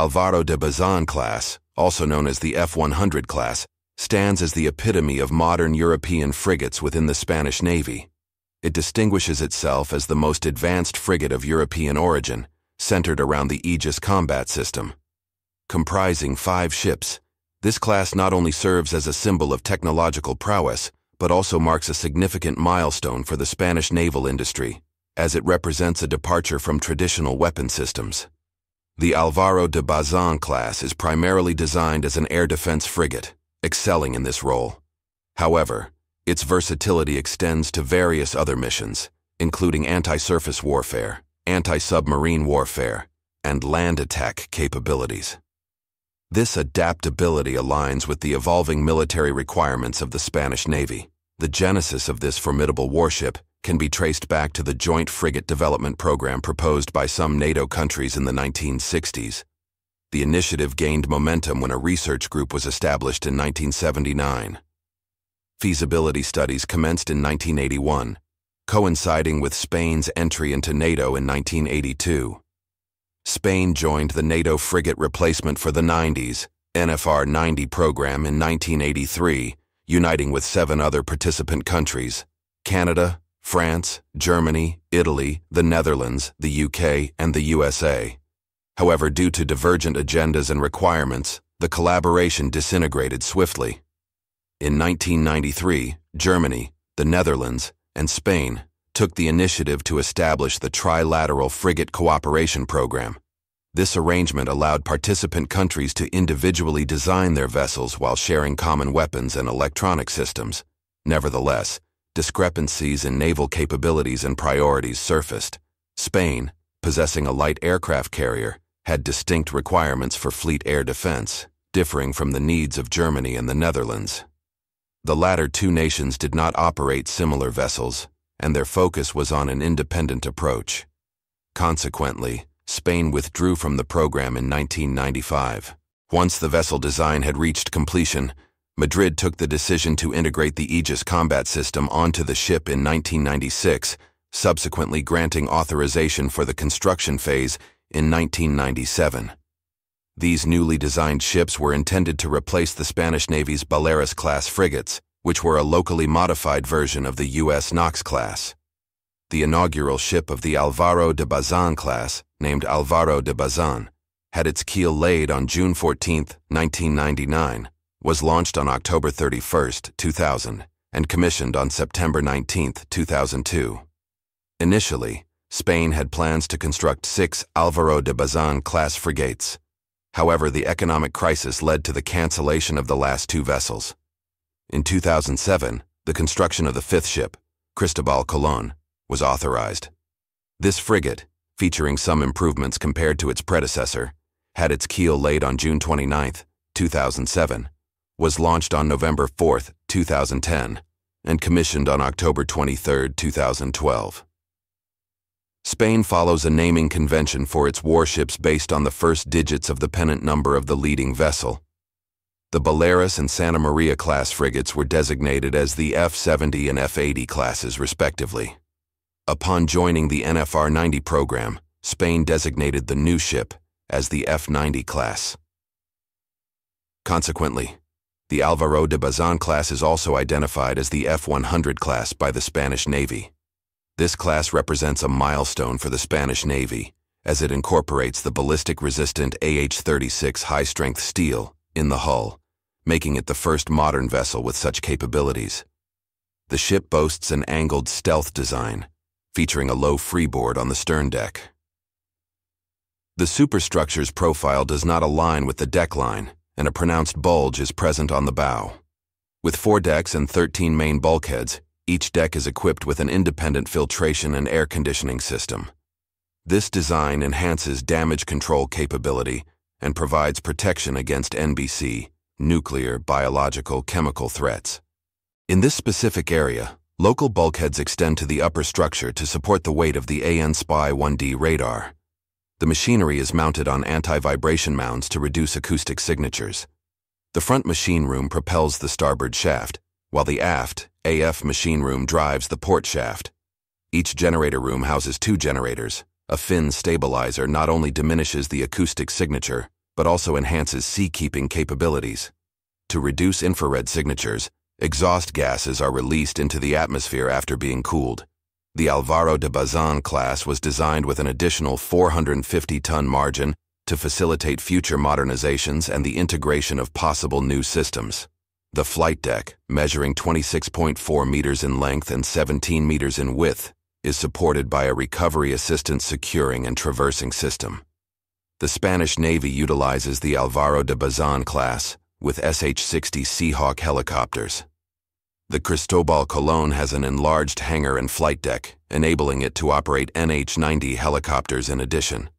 Alvaro de Bazan class, also known as the F-100 class, stands as the epitome of modern European frigates within the Spanish Navy. It distinguishes itself as the most advanced frigate of European origin, centered around the Aegis combat system. Comprising five ships, this class not only serves as a symbol of technological prowess, but also marks a significant milestone for the Spanish naval industry, as it represents a departure from traditional weapon systems. The Alvaro de Bazan class is primarily designed as an air defense frigate, excelling in this role. However, its versatility extends to various other missions, including anti-surface warfare, anti-submarine warfare, and land attack capabilities. This adaptability aligns with the evolving military requirements of the Spanish Navy. The genesis of this formidable warship can be traced back to the Joint Frigate Development Program proposed by some NATO countries in the 1960s. The initiative gained momentum when a research group was established in 1979. Feasibility studies commenced in 1981, coinciding with Spain's entry into NATO in 1982. Spain joined the NATO frigate replacement for the 90s, NFR 90 program in 1983, uniting with seven other participant countries, Canada, France, Germany, Italy, the Netherlands, the UK, and the USA. However, due to divergent agendas and requirements, the collaboration disintegrated swiftly. In 1993, Germany, the Netherlands, and Spain took the initiative to establish the Trilateral Frigate Cooperation Program. This arrangement allowed participant countries to individually design their vessels while sharing common weapons and electronic systems. Nevertheless, discrepancies in naval capabilities and priorities surfaced. Spain, possessing a light aircraft carrier, had distinct requirements for fleet air defense, differing from the needs of Germany and the Netherlands. The latter two nations did not operate similar vessels, and their focus was on an independent approach. Consequently, Spain withdrew from the program in 1995. Once the vessel design had reached completion, Madrid took the decision to integrate the Aegis combat system onto the ship in 1996, subsequently granting authorization for the construction phase in 1997. These newly designed ships were intended to replace the Spanish Navy's Baleares-class frigates, which were a locally modified version of the U.S. Knox class. The inaugural ship of the Alvaro de Bazan class, named Alvaro de Bazan, had its keel laid on June 14, 1999, was launched on October 31, 2000, and commissioned on September 19, 2002. Initially, Spain had plans to construct six Alvaro de Bazan class frigates. However, the economic crisis led to the cancellation of the last two vessels. In 2007, the construction of the fifth ship, Cristobal Colon, was authorized. This frigate, featuring some improvements compared to its predecessor, had its keel laid on June 29, 2007, was launched on November 4, 2010, and commissioned on October 23, 2012. Spain follows a naming convention for its warships based on the first digits of the pennant number of the leading vessel. The Baleares and Santa Maria class frigates were designated as the F-70 and F-80 classes, respectively. Upon joining the NFR 90 program, Spain designated the new ship as the F-90 class. Consequently, the Alvaro de Bazan class is also identified as the F-100 class by the Spanish Navy. This class represents a milestone for the Spanish Navy, as it incorporates the ballistic-resistant AH-36 high-strength steel in the hull, making it the first modern vessel with such capabilities. The ship boasts an angled stealth design, featuring a low freeboard on the stern deck. The superstructure's profile does not align with the deck line, and a pronounced bulge is present on the bow. With four decks and 13 main bulkheads, each deck is equipped with an independent filtration and air conditioning system. This design enhances damage control capability and provides protection against NBC, nuclear, biological, chemical threats. In this specific area, local bulkheads extend to the upper structure to support the weight of the AN-SPY 1D radar. The machinery is mounted on anti-vibration mounts to reduce acoustic signatures. The front machine room propels the starboard shaft, while the aft, AF machine room drives the port shaft. Each generator room houses two generators. A fin stabilizer not only diminishes the acoustic signature, but also enhances sea-keeping capabilities. To reduce infrared signatures, exhaust gases are released into the atmosphere after being cooled. The Alvaro de Bazan class was designed with an additional 450-ton margin to facilitate future modernizations and the integration of possible new systems. The flight deck, measuring 26.4 meters in length and 17 meters in width, is supported by a recovery assistance securing and traversing system. The Spanish Navy utilizes the Alvaro de Bazan class with SH-60 Seahawk helicopters. The Cristobal Colon has an enlarged hangar and flight deck, enabling it to operate NH-90 helicopters in addition.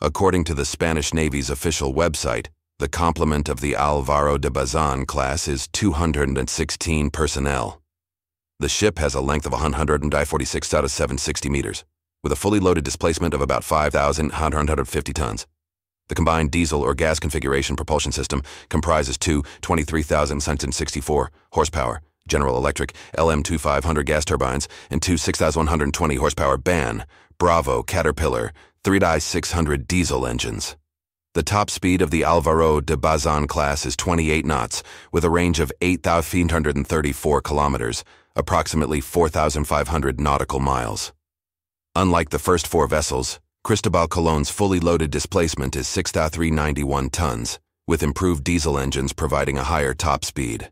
According to the Spanish Navy's official website, the complement of the Alvaro de Bazan class is 216 personnel. The ship has a length of 146 out of 760 meters, with a fully loaded displacement of about 5,150 tons. The combined diesel or gas configuration propulsion system comprises two 23,164 horsepower General Electric LM2500 gas turbines and two 6,120 horsepower BAN, Bravo, Caterpillar, 3-600 diesel engines. The top speed of the Alvaro de Bazan class is 28 knots, with a range of 8,534 kilometers, approximately 4,500 nautical miles. Unlike the first four vessels, Cristobal Colon's fully loaded displacement is 6,391 tons, with improved diesel engines providing a higher top speed.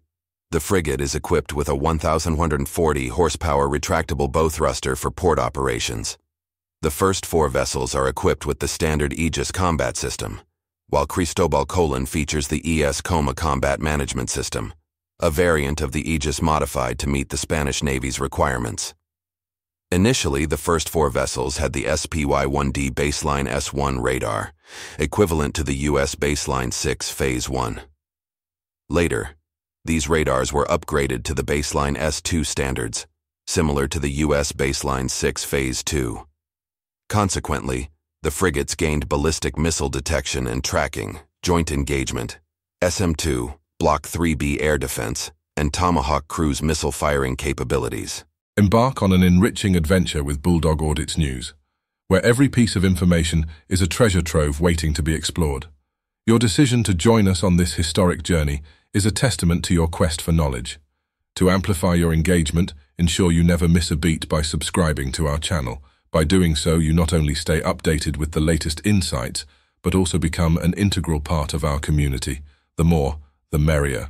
The frigate is equipped with a 1,140 horsepower retractable bow thruster for port operations. The first four vessels are equipped with the standard Aegis combat system, while Cristobal Colon features the SCOMBA combat management system, a variant of the Aegis modified to meet the Spanish Navy's requirements. Initially, the first four vessels had the SPY-1D baseline S-1 radar, equivalent to the U.S. baseline 6 Phase 1. Later, these radars were upgraded to the baseline S2 standards, similar to the U.S. baseline 6 Phase 2. Consequently, the frigates gained ballistic missile detection and tracking, joint engagement, SM-2, Block 3B air defense, and Tomahawk cruise missile firing capabilities. Embark on an enriching adventure with Bulldog Audits News, where every piece of information is a treasure trove waiting to be explored. Your decision to join us on this historic journey is a testament to your quest for knowledge. To amplify your engagement, ensure you never miss a beat by subscribing to our channel. By doing so, you not only stay updated with the latest insights, but also become an integral part of our community. The more, the merrier.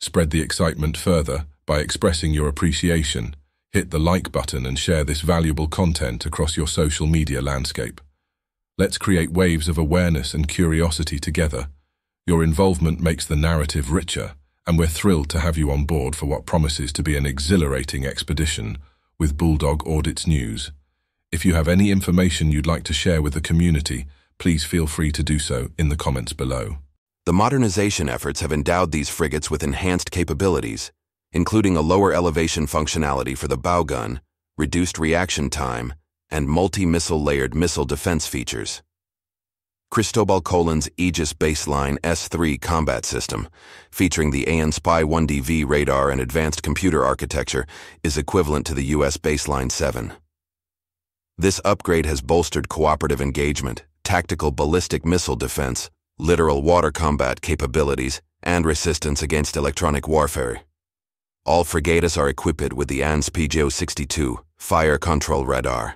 Spread the excitement further by expressing your appreciation. Hit the like button and share this valuable content across your social media landscape. Let's create waves of awareness and curiosity together. Your involvement makes the narrative richer, and we're thrilled to have you on board for what promises to be an exhilarating expedition with Bulldog Audits News. If you have any information you'd like to share with the community, please feel free to do so in the comments below. The modernization efforts have endowed these frigates with enhanced capabilities, including a lower elevation functionality for the bow gun, reduced reaction time, and multi-missile layered missile defense features. Cristobal Colon's Aegis Baseline S3 combat system, featuring the AN-SPY-1DV radar and advanced computer architecture, is equivalent to the U.S. Baseline 7. This upgrade has bolstered cooperative engagement, tactical ballistic missile defense, littoral water combat capabilities, and resistance against electronic warfare. All frigates are equipped with the AN-SPY-62 fire control radar.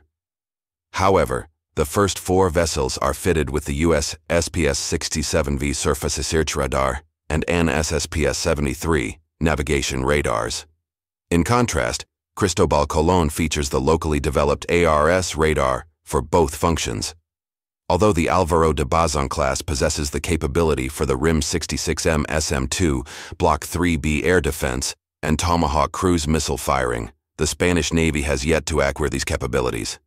However, the first four vessels are fitted with the US SPS-67V surface search radar and NSSPS-73 navigation radars. In contrast, Cristobal Colon features the locally developed ARS radar for both functions. Although the Alvaro de Bazan class possesses the capability for the RIM 66M SM-2 Block 3B air defense and Tomahawk cruise missile firing, the Spanish Navy has yet to acquire these capabilities.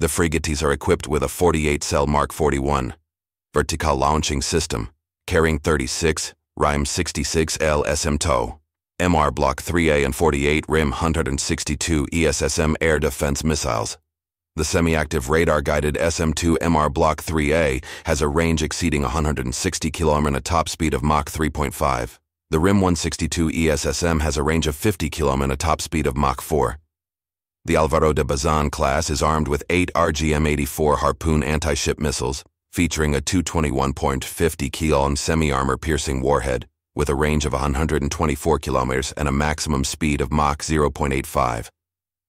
The frigates are equipped with a 48-cell Mark 41 vertical launching system, carrying 36 RIM 66L SM-2, MR Block 3A and 48 RIM 162 ESSM air defense missiles. The semi-active radar-guided SM-2 MR Block 3A has a range exceeding 160 km and a top speed of Mach 3.5. The RIM 162 ESSM has a range of 50 km and a top speed of Mach 4. The Alvaro de Bazan class is armed with eight RGM-84 Harpoon anti-ship missiles, featuring a 221.50 kilon semi-armor piercing warhead with a range of 124 kilometers and a maximum speed of Mach 0.85.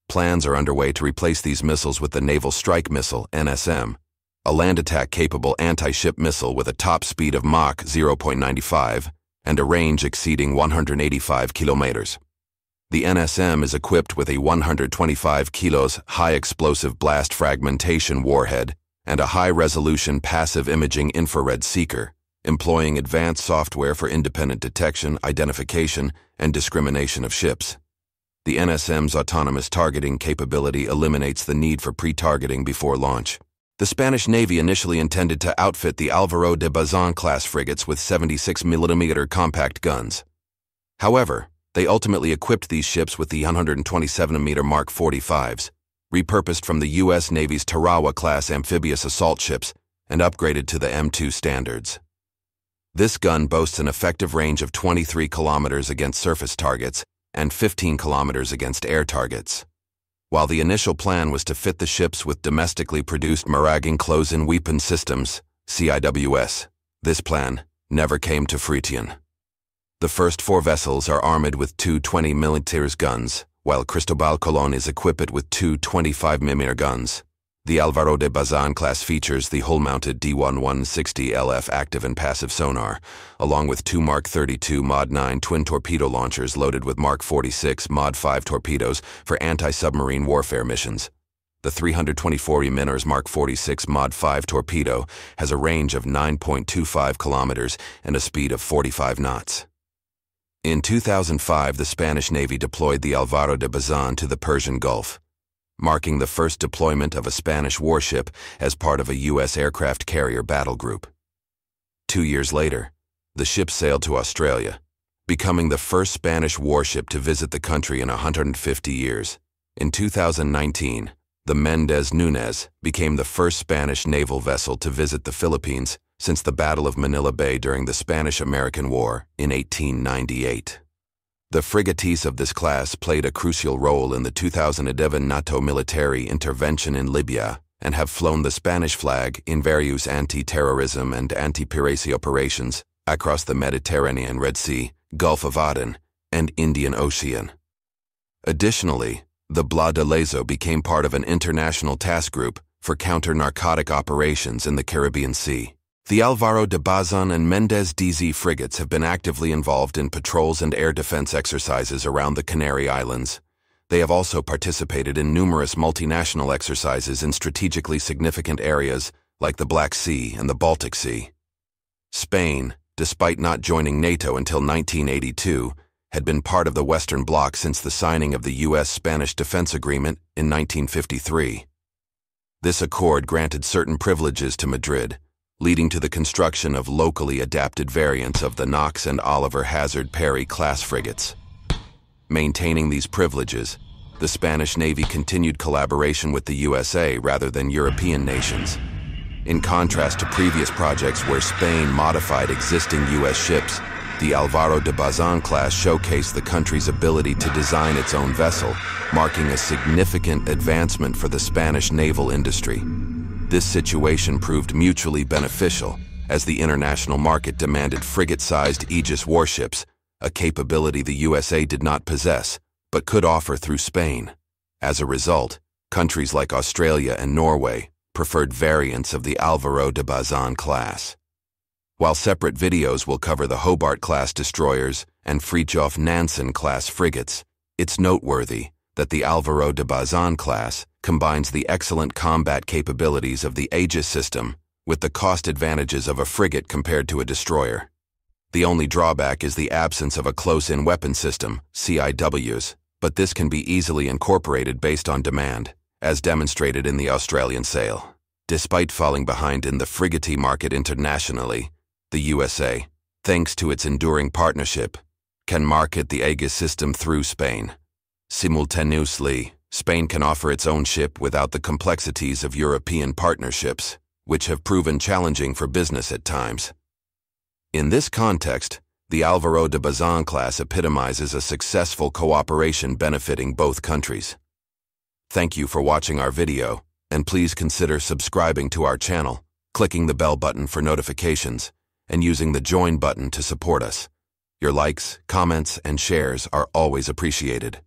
Plans are underway to replace these missiles with the Naval Strike Missile, NSM, a land attack capable anti-ship missile with a top speed of Mach 0.95 and a range exceeding 185 kilometers. The NSM is equipped with a 125 kilos high explosive blast fragmentation warhead and a high-resolution passive imaging infrared seeker, employing advanced software for independent detection, identification, and discrimination of ships. The NSM's autonomous targeting capability eliminates the need for pre-targeting before launch. The Spanish Navy initially intended to outfit the Alvaro de Bazan class frigates with 76mm compact guns. However, they ultimately equipped these ships with the 127mm Mark 45s, repurposed from the U.S. Navy's Tarawa class amphibious assault ships and upgraded to the M2 standards. This gun boasts an effective range of 23 kilometers against surface targets and 15 kilometers against air targets. While the initial plan was to fit the ships with domestically produced Meroka close-in weapon systems, CIWS, this plan never came to fruition. The first four vessels are armed with two 20mm guns, while Cristobal Colon is equipped with two 25mm guns. The Alvaro de Bazan class features the hull-mounted D1160LF active and passive sonar, along with two Mark 32 Mod 9 twin torpedo launchers loaded with Mark 46 Mod 5 torpedoes for anti-submarine warfare missions. The 324 Miners Mark 46 Mod 5 torpedo has a range of 9.25 kilometers and a speed of 45 knots. In 2005, the Spanish Navy deployed the Alvaro de Bazan to the Persian Gulf, marking the first deployment of a Spanish warship as part of a U.S. aircraft carrier battle group. Two years later, the ship sailed to Australia, becoming the first Spanish warship to visit the country in 150 years. In 2019, the Mendez Nunez became the first Spanish naval vessel to visit the Philippines since the Battle of Manila Bay during the Spanish-American War in 1898. The frigates of this class played a crucial role in the 2011 NATO military intervention in Libya and have flown the Spanish flag in various anti-terrorism and anti-piracy operations across the Mediterranean Red Sea, Gulf of Aden, and Indian Ocean. Additionally, the Blas de Lezo became part of an international task group for counter-narcotic operations in the Caribbean Sea. The Alvaro de Bazan and Mendez Nunez frigates have been actively involved in patrols and air defense exercises around the Canary Islands. They have also participated in numerous multinational exercises in strategically significant areas like the Black Sea and the Baltic Sea. Spain, despite not joining NATO until 1982, had been part of the Western Bloc since the signing of the U.S.-Spanish Defense Agreement in 1953. This accord granted certain privileges to Madrid, leading to the construction of locally adapted variants of the Knox and Oliver Hazard Perry class frigates. Maintaining these privileges, the Spanish Navy continued collaboration with the USA rather than European nations. In contrast to previous projects where Spain modified existing U.S. ships, the Alvaro de Bazan class showcased the country's ability to design its own vessel, marking a significant advancement for the Spanish naval industry. This situation proved mutually beneficial as the international market demanded frigate-sized Aegis warships, a capability the USA did not possess, but could offer through Spain. As a result, countries like Australia and Norway preferred variants of the Alvaro de Bazan class. While separate videos will cover the Hobart-class destroyers and Fridtjof Nansen-class frigates, it's noteworthy that the Alvaro de Bazan class combines the excellent combat capabilities of the Aegis system with the cost advantages of a frigate compared to a destroyer. The only drawback is the absence of a close-in weapon system, CIWs, but this can be easily incorporated based on demand, as demonstrated in the Australian sale. Despite falling behind in the frigate market internationally, the USA, thanks to its enduring partnership, can market the Aegis system through Spain. Simultaneously, Spain can offer its own ship without the complexities of European partnerships, which have proven challenging for business at times. In this context, the Alvaro de Bazan class epitomizes a successful cooperation benefiting both countries. Thank you for watching our video, and please consider subscribing to our channel clicking the bell button for notifications, and using the join button to support us. Your likes, comments, and shares are always appreciated.